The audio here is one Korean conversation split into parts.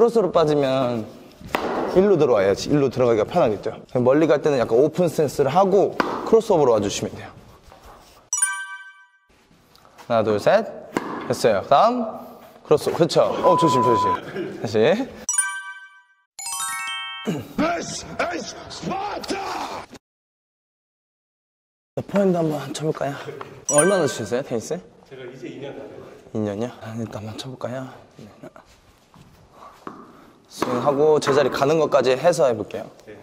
크로스로 빠지면 일로 들어와야지. 일로 들어가기가 편하겠죠. 멀리 갈 때는 약간 오픈 스탠스를 하고 크로스오버로 와주시면 돼요. 하나, 둘, 셋. 됐어요. 다음. 크로스. 그렇죠. 어, 조심, 조심. 다시. This is Sparta! 포핸드 한번 쳐볼까요? 얼마나 치셨어요, 테니스? 제가 이제 2년 다 돼요. 2년이요? 일단 한번 쳐볼까요? 네. 스윙하고 제자리 가는 것까지 해서 해볼게요. 네.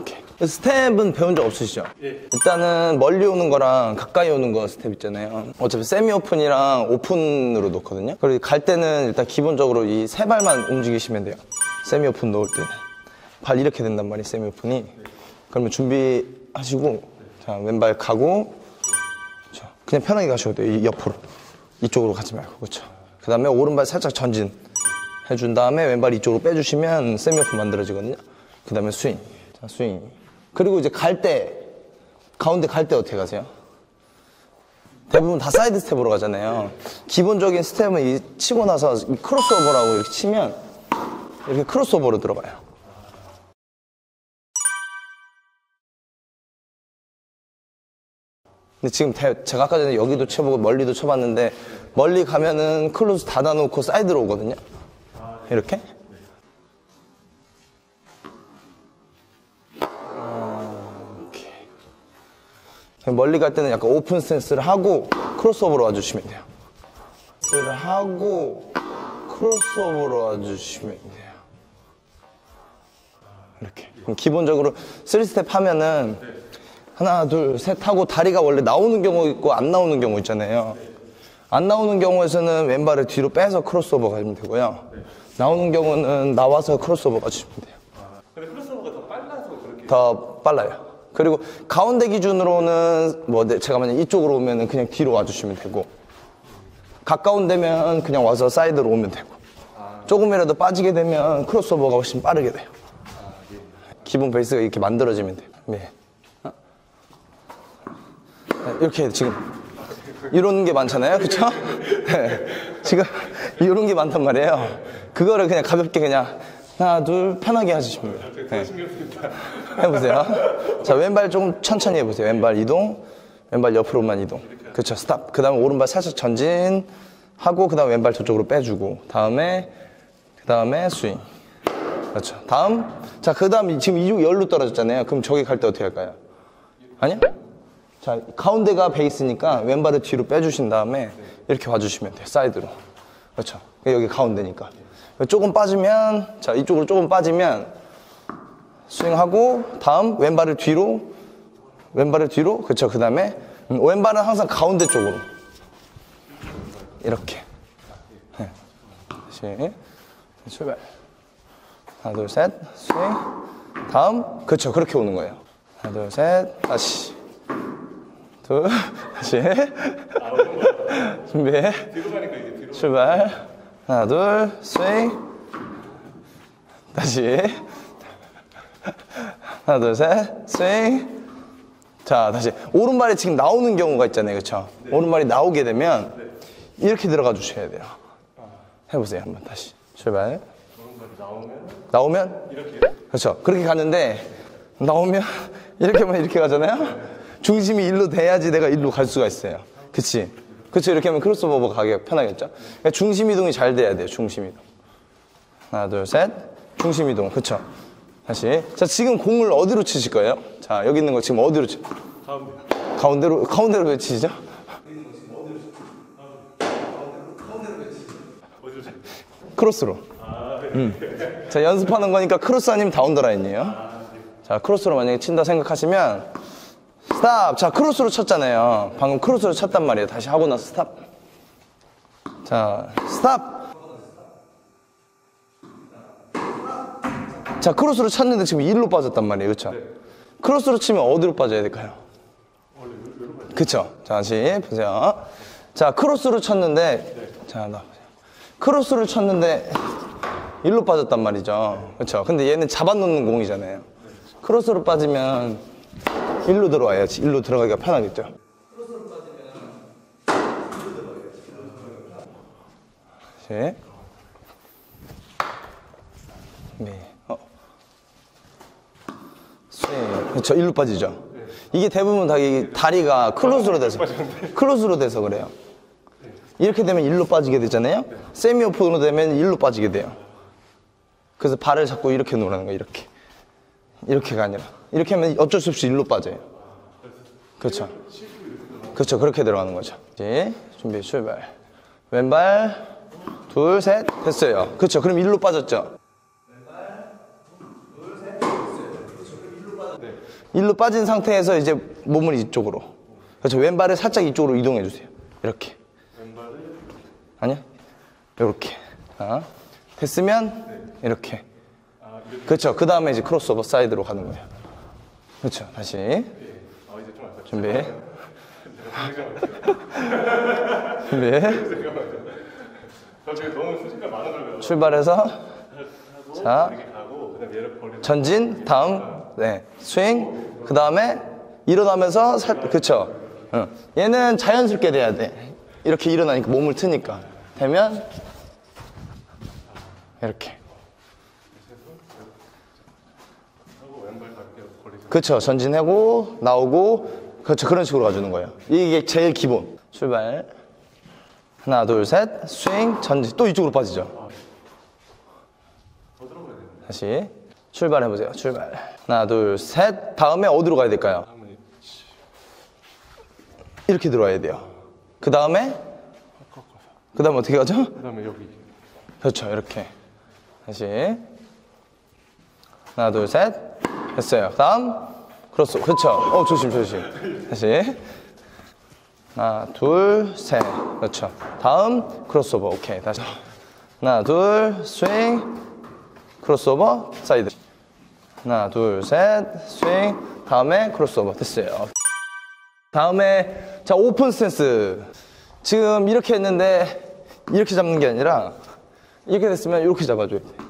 오케이. 스텝은 배운 적 없으시죠? 예. 일단은 멀리 오는 거랑 가까이 오는 거 스텝 있잖아요. 어차피 semi open이랑 오픈으로 놓거든요. 그리고 갈 때는 일단 기본적으로 이 세 발만 움직이시면 돼요. semi open 놓을 때는. 발 이렇게 된단 말이에요, semi open이. 그러면 준비하시고, 자, 왼발 가고, 자, 그냥 편하게 가셔도 돼요, 이 옆으로. 이쪽으로 가지 말고, 그렇죠. 그 다음에 오른발 살짝 전진 해준 다음에 왼발 이쪽으로 빼주시면 semi open 만들어지거든요. 그 다음에 스윙. 자, 스윙. 그리고 이제 갈 때, 가운데 갈 때 어떻게 가세요? 대부분 다 사이드 스텝으로 가잖아요. 기본적인 스텝은 이 치고 나서 이 크로스오버라고 이렇게 치면 이렇게 크로스오버로 들어가요. 근데 지금 대- 제가 아까 전에 여기도 쳐보고 멀리도 쳐봤는데 멀리 가면은 close 닫아놓고 사이드로 오거든요. 이렇게. 멀리 갈 때는 약간 오픈 스탠스를 하고 크로스오버로 와주시면 돼요. 스를 하고 크로스오버로 와주시면 돼요. 이렇게. 기본적으로 3스텝 하면은 하나, 둘, 셋 하고 다리가 원래 나오는 경우 있고 안 나오는 경우 있잖아요. 안 나오는 경우에서는 왼발을 뒤로 빼서 크로스오버 가시면 되고요. 나오는 경우는 나와서 크로스오버 가주시면 돼요. 근데 크로스오버가 더 빨라서 그렇게 더 빨라요. 그리고 가운데 기준으로는 뭐 네, 제가 만약 이쪽으로 오면은 그냥 뒤로 와주시면 되고 가까운 데면 그냥 와서 사이드로 오면 되고 조금이라도 빠지게 되면 크로스오버가 훨씬 빠르게 돼요. 기본 베이스가 이렇게 만들어지면 돼요. 네. 어? 네, 이렇게 지금 이런 게 많잖아요, 그렇죠? 지금 이런 게 많단 말이에요. 그거를 그냥 가볍게 그냥 하나, 둘 편하게 하시면 돼요. 네. 해보세요. 자, 왼발 조금 천천히 해보세요. 왼발 이동, 왼발 옆으로만 이동. 그렇죠, 스탑. 그 다음에 오른발 살짝 전진 하고, 그 다음 왼발 저쪽으로 빼주고, 다음에, 그 다음에 스윙. 그렇죠. 다음. 자, 그 다음 지금 이쪽 열로 떨어졌잖아요. 그럼 저기 갈 때 어떻게 할까요? 아니요? 자, 가운데가 베이스니까 왼발을 뒤로 빼주신 다음에 이렇게 와주시면 돼요. 사이드로. 그렇죠. 여기 가운데니까. 조금 빠지면, 자, 이쪽으로 조금 빠지면 스윙하고 다음 왼발을 뒤로 왼발을 뒤로 그렇죠? 그 다음에 왼발은 항상 가운데 쪽으로. 이렇게. 네. 다시. 출발. 하나 둘 셋. 스윙. 다음. 그렇죠. 그렇게 오는 거예요. 하나 둘 셋. 다시 둘 다시 준비. 출발. 하나 둘 스윙. 다시. 하나 둘 셋. 스윙. 자 다시. 오른발이 지금 나오는 경우가 있잖아요. 그렇죠 오른발이 나오게 되면 이렇게 들어가 주셔야 돼요. 해보세요 한번 다시. 출발. 나오면? 이렇게. 그렇죠 그렇게 가는데 나오면 이렇게만 이렇게 가잖아요 중심이 일로 돼야지 내가 일로 갈 수가 있어요. 그치? 그렇죠 이렇게 하면 크로스오버 가기가 편하겠죠? 그러니까 중심 이동이 잘 돼야 돼요 중심 이동. 하나 둘 셋. 중심 이동. 그렇죠 다시. 자 지금 공을 어디로 치실 거예요? 자 여기 있는 거 지금 어디로 치 가운데 가운데로 가운데로 왜 치시죠? 크로스로. 음. 자 연습하는 거니까 크로스 아니면 down the line이에요. 자 크로스로 만약에 친다 생각하시면 스탑. 자 크로스로 쳤잖아요. 방금 크로스로 쳤단 말이에요. 다시 하고 나서 스탑. 자 스탑. 자 크로스로 쳤는데 지금 일로 빠졌단 말이에요. 그렇죠 크로스로 치면 어디로 빠져야 될까요? 그쵸? 자 다시 보세요. 자 크로스로 쳤는데 자 나. 크로스를 쳤는데 일로 빠졌단 말이죠. 그렇죠 근데 얘는 잡아놓는 공이잖아요. 크로스로 빠지면 일로 들어와야지. 일로 들어가기가 편하겠죠. 다시. 네. 어. 그렇죠. 일로 빠지죠. 이게 대부분 다 이 다리가 클로즈로 돼서 클로즈로 돼서 그래요. 이렇게 되면 일로 빠지게 되잖아요. 세미 오픈으로 되면 일로 빠지게 돼요. 그래서 발을 자꾸 이렇게 놓으라는 거예요. 이렇게. 이렇게가 아니라 이렇게 하면 어쩔 수 없이 일로 빠져요. 그렇죠. 그렇죠. 그렇게 들어가는 거죠. 이제 준비 출발. 왼발 둘, 셋 됐어요. 그렇죠. 그럼 일로 빠졌죠. 일로 빠진 상태에서 이제 몸을 이쪽으로. 그렇죠. 왼발을 살짝 이쪽으로 이동해 주세요. 이렇게. 아니야? 이렇게. 자, 됐으면 이렇게. 그렇죠. 그 다음에 이제 크로스오버 사이드로 가는 거예요. 그렇죠. 다시. 준비. 준비. 출발해서 자 전진 다음 네 스윙 그 다음에 일어나면서 살 그쵸 응. 얘는 자연스럽게 돼야 돼 이렇게 일어나니까 몸을 트니까 되면 이렇게 하고 왼발 그쵸 전진하고 나오고 그쵸 그런 식으로 가주는 거예요. 이게 제일 기본. 출발. 하나 둘 셋 스윙 전진. 또 이쪽으로 빠지죠. 다시. 출발해 보세요. 출발. 하나 둘 셋. 다음에 어디로 가야 될까요? 이렇게 들어와야 돼요. 그 다음에? 그 다음 어떻게 가죠? 그 다음에 여기. 그렇죠 이렇게. 다시. 하나 둘 셋 됐어요. 다음? 크로스 그렇죠. 어 조심 조심. 다시. 하나 둘 셋. 그렇죠. 다음 크로스오버 오케이 다시. 하나 둘 스윙 크로스오버 사이드. 하나 둘 셋 스윙. 다음에 크로스오버 됐어요. 다음에 자 오픈 스탠스. 지금 이렇게 했는데 이렇게 잡는 게 아니라 이렇게 됐으면 이렇게 잡아줘야 돼